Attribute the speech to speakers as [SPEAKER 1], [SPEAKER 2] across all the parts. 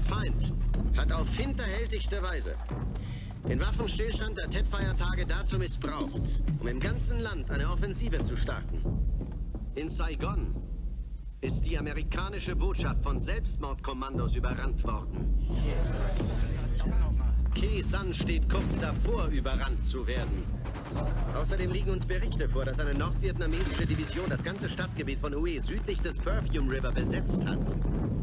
[SPEAKER 1] Der Feind hat auf hinterhältigste Weise den Waffenstillstand der TED-Feiertage dazu missbraucht, um im ganzen Land eine Offensive zu starten. In Saigon ist die amerikanische Botschaft von Selbstmordkommandos überrannt worden. Ke-San steht kurz davor, überrannt zu werden. Außerdem liegen uns Berichte vor, dass eine nordvietnamesische Division das ganze Stadtgebiet von Hue südlich des Perfume River besetzt hat.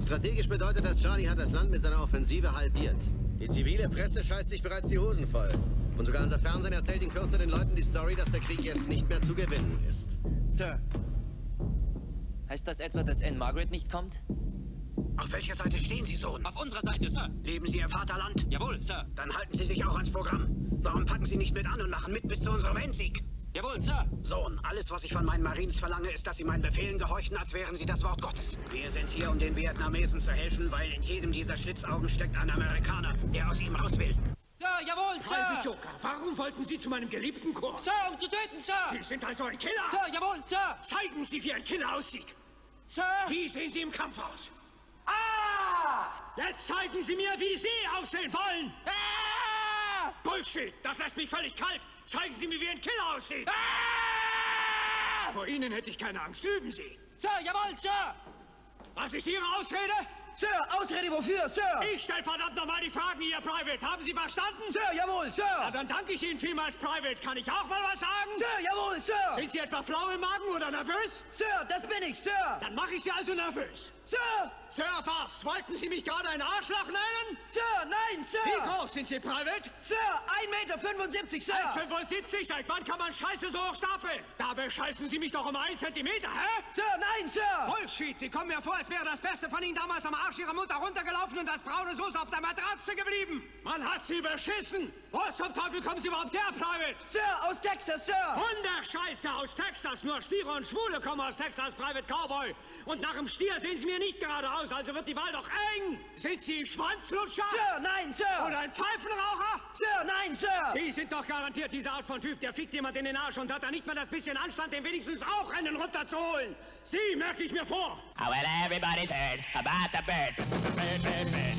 [SPEAKER 1] Strategisch bedeutet das, Charlie hat das Land mit seiner Offensive halbiert. Die zivile Presse scheißt sich bereits die Hosen voll. Und sogar unser Fernsehen erzählt in Kürze den Leuten die Story, dass der Krieg jetzt nicht mehr zu gewinnen ist.
[SPEAKER 2] Sir, heißt das etwa, dass Anne Margaret nicht kommt?
[SPEAKER 3] Auf welcher Seite stehen Sie, Sohn?
[SPEAKER 2] Auf unserer Seite, Sir.
[SPEAKER 3] Leben Sie Ihr Vaterland?
[SPEAKER 2] Jawohl, Sir.
[SPEAKER 3] Dann halten Sie sich auch ans Programm. Warum packen Sie nicht mit an und machen mit bis zu unserem Endsieg?
[SPEAKER 2] Jawohl, Sir.
[SPEAKER 3] Sohn, alles, was ich von meinen Marines verlange, ist, dass sie meinen Befehlen gehorchen, als wären sie das Wort Gottes. Wir sind hier, um den Vietnamesen zu helfen, weil in jedem dieser Schlitzaugen steckt ein Amerikaner, der aus ihm raus will.
[SPEAKER 2] Sir, jawohl, Sir.
[SPEAKER 4] Halbe Joker, warum wollten Sie zu meinem geliebten Chor?
[SPEAKER 2] Sir, um zu töten, Sir.
[SPEAKER 4] Sie sind also ein Killer!
[SPEAKER 2] Sir, jawohl, Sir.
[SPEAKER 4] Zeigen Sie, wie ein Killer aussieht!
[SPEAKER 2] Sir.
[SPEAKER 4] Wie sehen Sie im Kampf aus? Jetzt zeigen Sie mir, wie Sie aussehen wollen!
[SPEAKER 2] Ah!
[SPEAKER 4] Bullshit! Das lässt mich völlig kalt! Zeigen Sie mir, wie ein Killer aussieht!
[SPEAKER 2] Ah!
[SPEAKER 4] Vor Ihnen hätte ich keine Angst. Üben Sie!
[SPEAKER 2] Sir, jawohl, Sir.
[SPEAKER 4] Was ist Ihre Ausrede?
[SPEAKER 5] Sir, Ausrede wofür, Sir?
[SPEAKER 4] Ich stelle verdammt nochmal die Fragen hier, Private. Haben Sie verstanden?
[SPEAKER 5] Sir, jawohl,
[SPEAKER 4] Na,
[SPEAKER 5] Sir!
[SPEAKER 4] dann danke ich Ihnen vielmals, Private. Kann ich auch mal was sagen?
[SPEAKER 5] Sir, jawohl, Sir!
[SPEAKER 4] Sind Sie etwa flau im Magen oder nervös?
[SPEAKER 5] Sir, das bin ich, Sir!
[SPEAKER 4] Dann mache ich Sie also nervös.
[SPEAKER 5] Sir!
[SPEAKER 4] Sir, was? Wollten Sie mich gerade ein Arschloch nennen?
[SPEAKER 5] Sir, nein, Sir!
[SPEAKER 4] Wie groß sind Sie, Private?
[SPEAKER 5] Sir, 1,75 Meter, Sir!
[SPEAKER 4] 1,75? Seit wann kann man Scheiße so hoch stapeln? Da bescheißen Sie mich doch um einen Zentimeter, hä?
[SPEAKER 5] Sir, nein, Sir!
[SPEAKER 4] Bullshit, Sie kommen mir vor, als wäre das Beste von Ihnen damals am Arsch Ihrer Mutter runtergelaufen und das braune Soße auf der Matratze geblieben. Man hat Sie beschissen. Wo zum Teufel kommen Sie überhaupt her, Private?
[SPEAKER 5] Sir, aus Texas, Sir!
[SPEAKER 4] Hunderscheiße aus Texas. Nur Stiere und Schwule kommen aus Texas, Private Cowboy. Und nach dem Stier sehen Sie mir nicht gerade aus, also wird die Wahl doch eng. Sind Sie Schwanzlutscher?
[SPEAKER 5] Sir, nein, Sir!
[SPEAKER 4] Oder ein Pfeifenraucher?
[SPEAKER 5] Sir, nein, Sir!
[SPEAKER 4] Sie sind doch garantiert diese Art von Typ, der fickt jemand in den Arsch und hat da nicht mal das bisschen Anstand, dem wenigstens auch einen runterzuholen. Sie merke ich mir vor.
[SPEAKER 6] Well, everybody's heard about the bird. The bird, bird, bird